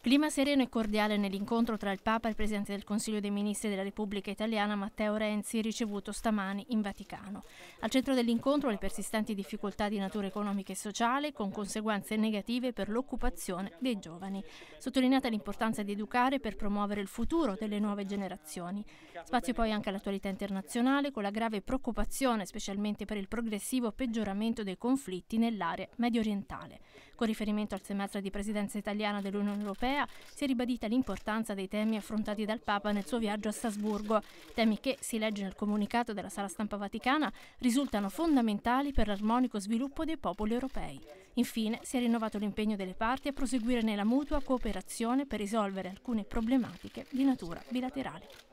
Clima sereno e cordiale nell'incontro tra il Papa e il Presidente del Consiglio dei Ministri della Repubblica Italiana Matteo Renzi, ricevuto stamani in Vaticano. Al centro dell'incontro le persistenti difficoltà di natura economica e sociale, con conseguenze negative per l'occupazione dei giovani. Sottolineata l'importanza di educare per promuovere il futuro delle nuove generazioni. Spazio poi anche all'attualità internazionale, con la grave preoccupazione, specialmente per il progressivo peggioramento dei conflitti nell'area medio orientale. Con riferimento al semestre di presidenza italiana dell'Unione Europea, europea si è ribadita l'importanza dei temi affrontati dal Papa nel suo viaggio a Strasburgo, temi che, si legge nel comunicato della Sala Stampa Vaticana, risultano fondamentali per l'armonico sviluppo dei popoli europei. Infine, si è rinnovato l'impegno delle parti a proseguire nella mutua cooperazione per risolvere alcune problematiche di natura bilaterale.